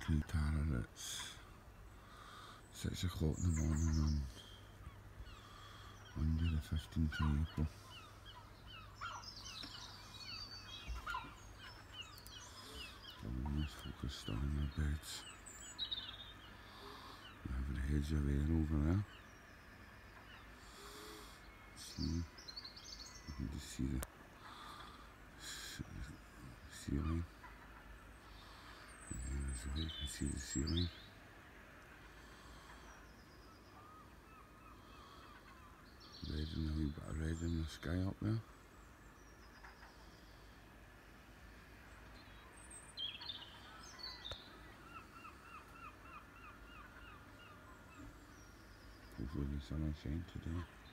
it's six o'clock in the morning on Monday the 15th of April. Is focused on their beds. We have the hedge over there. See, you can just see the ceiling. And you can see the ceiling. Red and a wee bit of red in the sky up there. Hopefully the sun will shine today